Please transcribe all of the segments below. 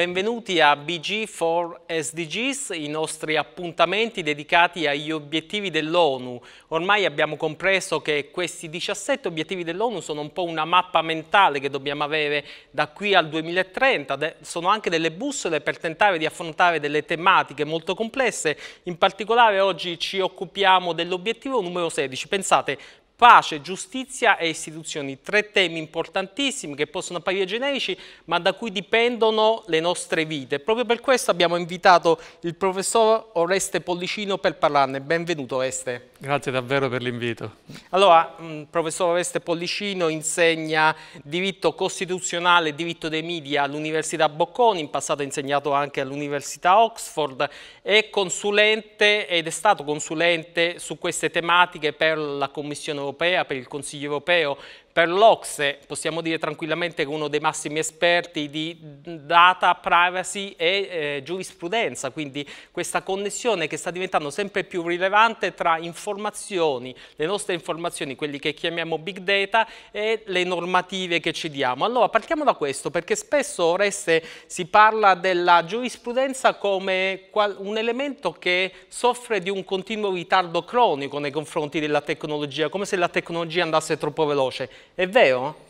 Benvenuti a BG4 SDGs, i nostri appuntamenti dedicati agli obiettivi dell'ONU. Ormai abbiamo compreso che questi 17 obiettivi dell'ONU sono un po' una mappa mentale che dobbiamo avere da qui al 2030, sono anche delle bussole per tentare di affrontare delle tematiche molto complesse, in particolare oggi ci occupiamo dell'obiettivo numero 16. Pensate, pace, giustizia e istituzioni, tre temi importantissimi che possono apparire generici ma da cui dipendono le nostre vite. Proprio per questo abbiamo invitato il professor Oreste Pollicino per parlarne. Benvenuto Oreste. Grazie davvero per l'invito. Allora, il mm, professor Oreste Pollicino insegna diritto costituzionale e diritto dei media all'Università Bocconi, in passato ha insegnato anche all'Università Oxford, è consulente ed è stato consulente su queste tematiche per la Commissione europea europea, per il Consiglio europeo, per l'Ocse possiamo dire tranquillamente che uno dei massimi esperti di data, privacy e eh, giurisprudenza, quindi questa connessione che sta diventando sempre più rilevante tra informazioni, le nostre informazioni, quelli che chiamiamo big data e le normative che ci diamo. Allora partiamo da questo perché spesso Oreste si parla della giurisprudenza come un elemento che soffre di un continuo ritardo cronico nei confronti della tecnologia, come se la tecnologia andasse troppo veloce. È vero?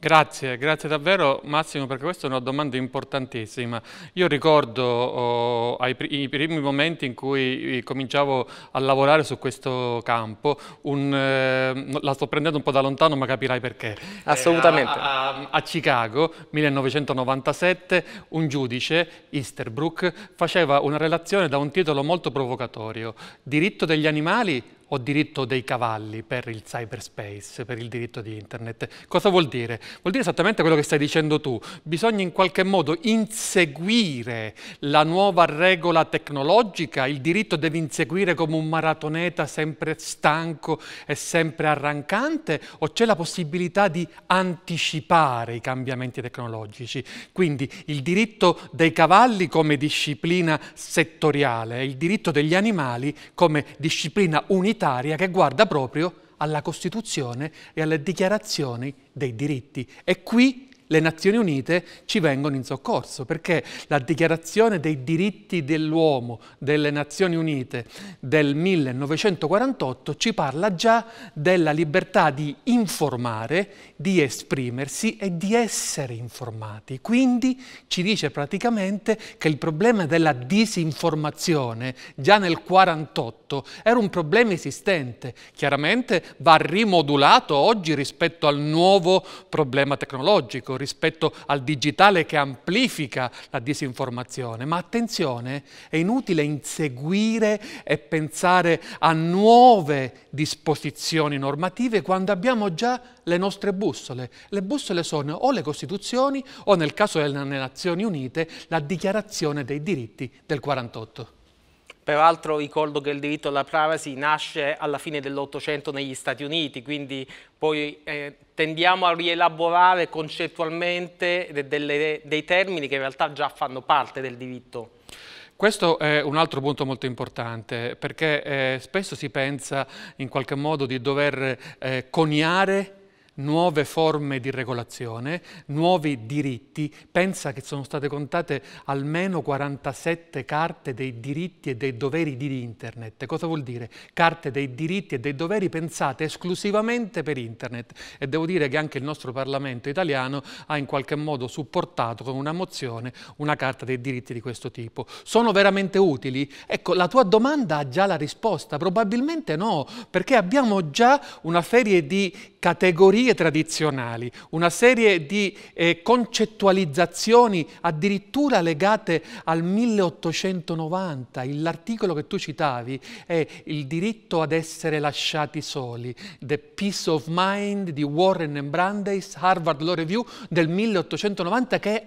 Grazie, grazie davvero Massimo perché questa è una domanda importantissima. Io ricordo oh, ai pr i primi momenti in cui cominciavo a lavorare su questo campo, un, eh, la sto prendendo un po' da lontano ma capirai perché. Assolutamente. Eh, a, a, a, Chicago, 1997, un giudice, Easterbrook, faceva una relazione da un titolo molto provocatorio, diritto degli animali o diritto dei cavalli per il cyberspace, per il diritto di internet. Cosa vuol dire? Vuol dire esattamente quello che stai dicendo tu. Bisogna in qualche modo inseguire la nuova regola tecnologica, il diritto deve inseguire come un maratoneta sempre stanco e sempre arrancante o c'è la possibilità di anticipare i cambiamenti tecnologici? Quindi il diritto dei cavalli come disciplina settoriale, il diritto degli animali come disciplina unitaria comunitaria che guarda proprio alla Costituzione e alle dichiarazioni dei diritti. E qui le Nazioni Unite ci vengono in soccorso perché la dichiarazione dei diritti dell'uomo delle Nazioni Unite del 1948 ci parla già della libertà di informare, di esprimersi e di essere informati. Quindi ci dice praticamente che il problema della disinformazione già nel 1948 era un problema esistente. Chiaramente va rimodulato oggi rispetto al nuovo problema tecnologico rispetto al digitale che amplifica la disinformazione, ma attenzione, è inutile inseguire e pensare a nuove disposizioni normative quando abbiamo già le nostre bussole. Le bussole sono o le Costituzioni o nel caso delle Nazioni Unite la Dichiarazione dei diritti del 48. Peraltro ricordo che il diritto alla privacy nasce alla fine dell'Ottocento negli Stati Uniti, quindi poi eh, tendiamo a rielaborare concettualmente de delle, dei termini che in realtà già fanno parte del diritto. Questo è un altro punto molto importante perché eh, spesso si pensa in qualche modo di dover eh, coniare nuove forme di regolazione, nuovi diritti. Pensa che sono state contate almeno 47 carte dei diritti e dei doveri di Internet. Cosa vuol dire? Carte dei diritti e dei doveri pensate esclusivamente per Internet. E devo dire che anche il nostro Parlamento italiano ha in qualche modo supportato con una mozione una carta dei diritti di questo tipo. Sono veramente utili? Ecco, la tua domanda ha già la risposta. Probabilmente no, perché abbiamo già una serie di categorie tradizionali, una serie di eh, concettualizzazioni addirittura legate al 1890. L'articolo che tu citavi è il diritto ad essere lasciati soli, The Peace of Mind di Warren and Brandeis, Harvard Law Review del 1890 che è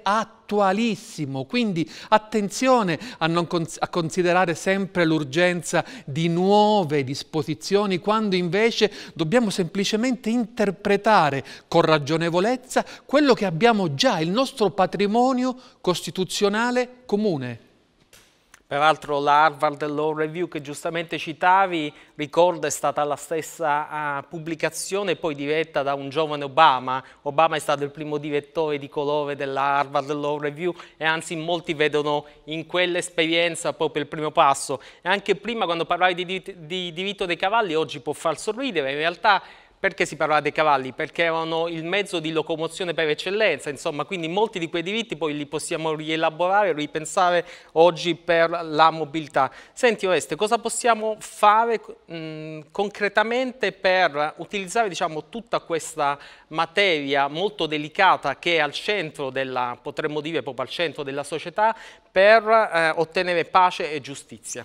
attualissimo. Quindi attenzione a, cons a considerare sempre l'urgenza di nuove disposizioni quando invece dobbiamo semplicemente interpretare con ragionevolezza quello che abbiamo già, il nostro patrimonio costituzionale comune. Peraltro la Harvard Law Review che giustamente citavi, ricordo, è stata la stessa uh, pubblicazione poi diretta da un giovane Obama. Obama è stato il primo direttore di colore della Harvard Law Review e anzi molti vedono in quell'esperienza proprio il primo passo. E anche prima quando parlavi di, di diritto dei cavalli, oggi può far sorridere, in realtà perché si parlava dei cavalli? Perché erano il mezzo di locomozione per eccellenza, insomma, quindi molti di quei diritti poi li possiamo rielaborare, ripensare oggi per la mobilità. Senti Oreste, cosa possiamo fare mh, concretamente per utilizzare diciamo, tutta questa materia molto delicata che è al centro della, potremmo dire proprio al centro della società, per eh, ottenere pace e giustizia?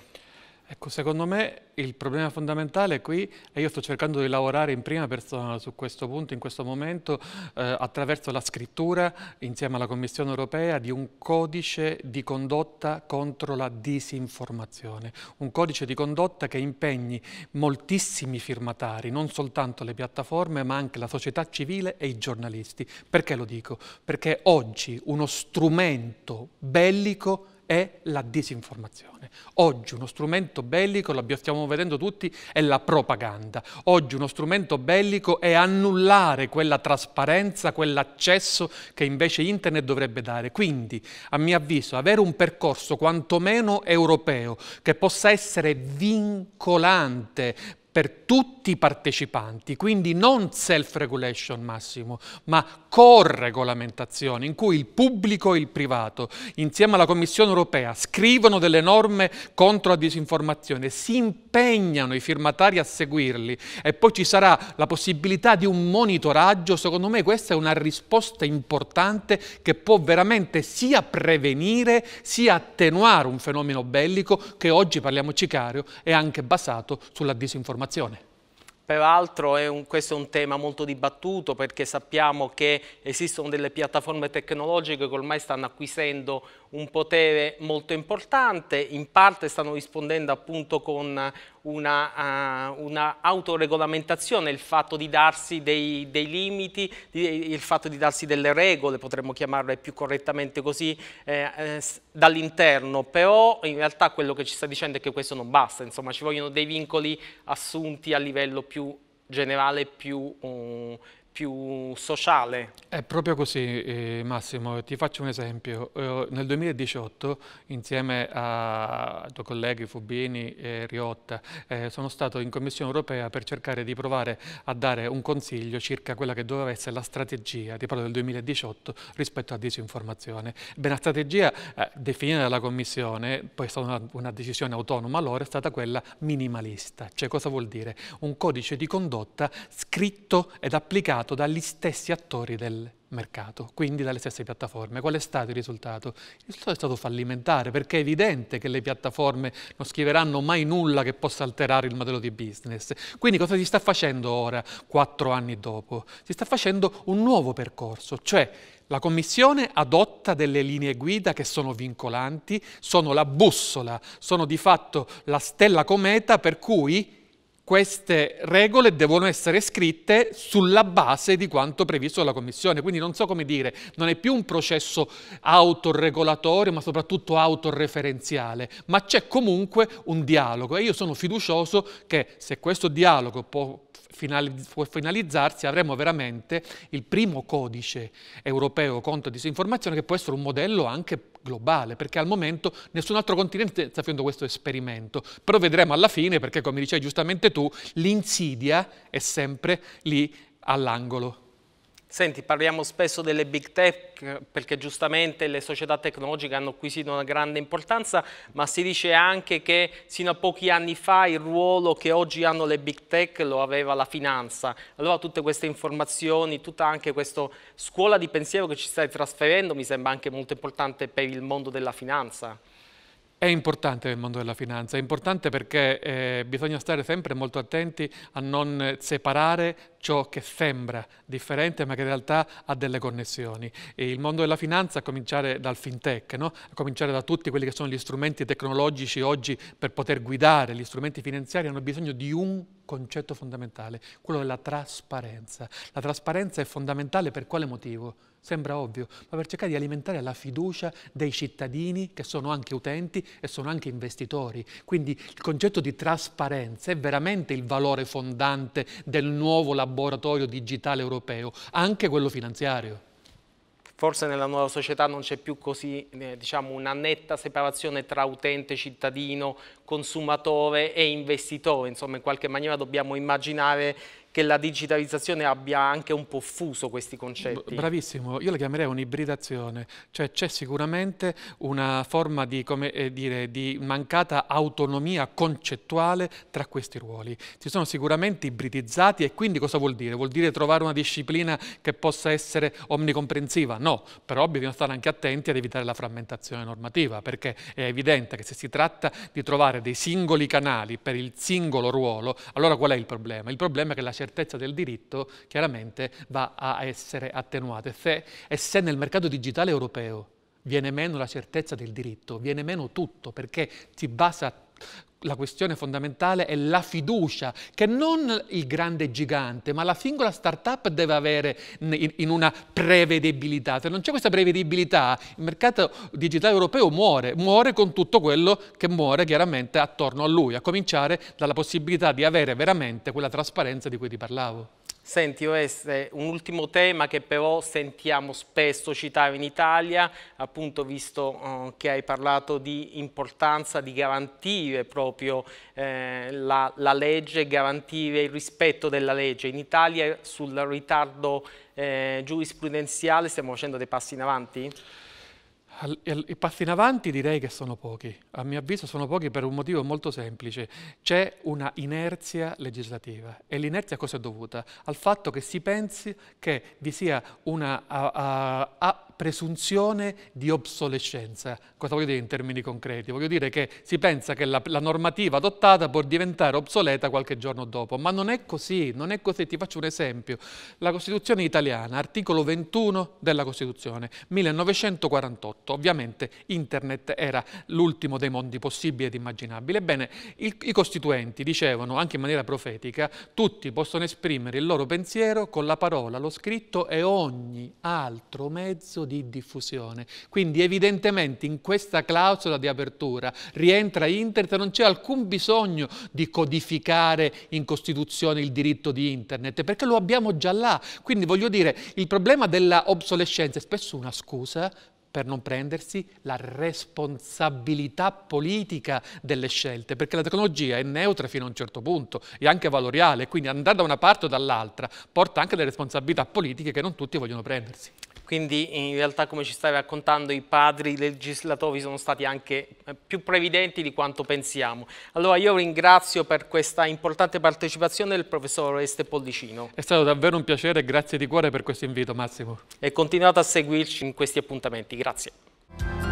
Ecco, secondo me il problema fondamentale qui, e io sto cercando di lavorare in prima persona su questo punto, in questo momento, eh, attraverso la scrittura, insieme alla Commissione europea, di un codice di condotta contro la disinformazione. Un codice di condotta che impegni moltissimi firmatari, non soltanto le piattaforme, ma anche la società civile e i giornalisti. Perché lo dico? Perché oggi uno strumento bellico è la disinformazione. Oggi uno strumento bellico, lo stiamo vedendo tutti, è la propaganda. Oggi uno strumento bellico è annullare quella trasparenza, quell'accesso che invece Internet dovrebbe dare. Quindi, a mio avviso, avere un percorso quantomeno europeo che possa essere vincolante per tutti i partecipanti, quindi non self-regulation massimo, ma co-regolamentazione in cui il pubblico e il privato, insieme alla Commissione europea, scrivono delle norme contro la disinformazione, si impegnano i firmatari a seguirli e poi ci sarà la possibilità di un monitoraggio, secondo me questa è una risposta importante che può veramente sia prevenire sia attenuare un fenomeno bellico che oggi, parliamoci chiaro, è anche basato sulla disinformazione informazione. Peraltro è un, questo è un tema molto dibattuto perché sappiamo che esistono delle piattaforme tecnologiche che ormai stanno acquisendo un potere molto importante, in parte stanno rispondendo appunto con una, uh, una autoregolamentazione, il fatto di darsi dei, dei limiti, di, il fatto di darsi delle regole, potremmo chiamarle più correttamente così, eh, eh, dall'interno, però in realtà quello che ci sta dicendo è che questo non basta, insomma ci vogliono dei vincoli assunti a livello più generale, più, um, più sociale. È proprio così eh, Massimo, ti faccio un esempio. Eh, nel 2018 insieme ai tuoi colleghi Fubini e Riotta eh, sono stato in Commissione europea per cercare di provare a dare un consiglio circa quella che doveva essere la strategia, ti parlo del 2018, rispetto alla disinformazione. Beh, la strategia eh, definita dalla Commissione, poi è stata una, una decisione autonoma loro, è stata quella minimalista. Cioè cosa vuol dire? Un codice di condotta scritto ed applicato creato dagli stessi attori del mercato, quindi dalle stesse piattaforme. Qual è stato il risultato? Il risultato è stato fallimentare perché è evidente che le piattaforme non scriveranno mai nulla che possa alterare il modello di business. Quindi cosa si sta facendo ora, quattro anni dopo? Si sta facendo un nuovo percorso, cioè la Commissione adotta delle linee guida che sono vincolanti, sono la bussola, sono di fatto la stella cometa per cui queste regole devono essere scritte sulla base di quanto previsto dalla Commissione. Quindi non so come dire, non è più un processo autoregolatorio, ma soprattutto autoreferenziale, ma c'è comunque un dialogo e io sono fiducioso che se questo dialogo può finalizzarsi, avremo veramente il primo codice europeo contro disinformazione che può essere un modello anche globale, perché al momento nessun altro continente sta facendo questo esperimento, però vedremo alla fine, perché come dicevi giustamente tu, l'insidia è sempre lì all'angolo. Senti, parliamo spesso delle big tech perché giustamente le società tecnologiche hanno acquisito una grande importanza, ma si dice anche che sino a pochi anni fa il ruolo che oggi hanno le big tech lo aveva la finanza. Allora tutte queste informazioni, tutta anche questa scuola di pensiero che ci stai trasferendo mi sembra anche molto importante per il mondo della finanza. È importante nel mondo della finanza, è importante perché eh, bisogna stare sempre molto attenti a non separare ciò che sembra differente ma che in realtà ha delle connessioni. E il mondo della finanza, a cominciare dal fintech, no? a cominciare da tutti quelli che sono gli strumenti tecnologici oggi per poter guidare gli strumenti finanziari, hanno bisogno di un concetto fondamentale, quello della trasparenza. La trasparenza è fondamentale per quale motivo? Sembra ovvio, ma per cercare di alimentare la fiducia dei cittadini che sono anche utenti e sono anche investitori. Quindi il concetto di trasparenza è veramente il valore fondante del nuovo laboratorio digitale europeo, anche quello finanziario forse nella nuova società non c'è più così eh, diciamo, una netta separazione tra utente, cittadino, consumatore e investitore, insomma in qualche maniera dobbiamo immaginare che la digitalizzazione abbia anche un po' fuso questi concetti. Bravissimo, io la chiamerei un'ibridazione, cioè c'è sicuramente una forma di, come dire, di mancata autonomia concettuale tra questi ruoli. Si sono sicuramente ibridizzati e quindi cosa vuol dire? Vuol dire trovare una disciplina che possa essere omnicomprensiva? No, però bisogna stare anche attenti ad evitare la frammentazione normativa, perché è evidente che se si tratta di trovare dei singoli canali per il singolo ruolo, allora qual è il problema? Il problema è che la certezza del diritto chiaramente va a essere attenuata. E se nel mercato digitale europeo viene meno la certezza del diritto, viene meno tutto perché si basa la questione fondamentale è la fiducia che non il grande gigante, ma la singola startup deve avere in una prevedibilità. Se non c'è questa prevedibilità, il mercato digitale europeo muore, muore con tutto quello che muore chiaramente attorno a lui, a cominciare dalla possibilità di avere veramente quella trasparenza di cui ti parlavo. Senti Oreste, un ultimo tema che però sentiamo spesso citare in Italia, appunto visto uh, che hai parlato di importanza di garantire proprio eh, la, la, legge, garantire il rispetto della legge. In Italia sul ritardo eh, giurisprudenziale stiamo facendo dei passi in avanti? I passi in avanti direi che sono pochi, a mio avviso sono pochi per un motivo molto semplice, c'è una inerzia legislativa e l'inerzia a cosa è dovuta? Al fatto che si pensi che vi sia una a, a, a presunzione di obsolescenza. Cosa voglio dire in termini concreti? Voglio dire che si pensa che la, la, normativa adottata può diventare obsoleta qualche giorno dopo, ma non è così, non è così. Ti faccio un esempio. La Costituzione italiana, articolo 21 della Costituzione, 1948. Ovviamente internet era l'ultimo dei mondi possibili ed immaginabili. Ebbene, il, i costituenti dicevano, anche in maniera profetica, tutti possono esprimere il loro pensiero con la parola, lo scritto e ogni altro mezzo di diffusione. Quindi evidentemente in questa clausola di apertura rientra Internet, non c'è alcun bisogno di codificare in Costituzione il diritto di Internet, perché lo abbiamo già là. Quindi voglio dire, il problema della obsolescenza è spesso una scusa per non prendersi la responsabilità politica delle scelte, perché la tecnologia è neutra fino a un certo punto e anche valoriale, quindi andare da una parte o dall'altra porta anche delle responsabilità politiche che non tutti vogliono prendersi. Quindi in realtà come ci stai raccontando i padri legislatori sono stati anche eh, più previdenti di quanto pensiamo. Allora io ringrazio per questa importante partecipazione del professor Oreste Pollicino. È stato davvero un piacere e grazie di cuore per questo invito Massimo. E continuate a seguirci in questi appuntamenti. Grazie.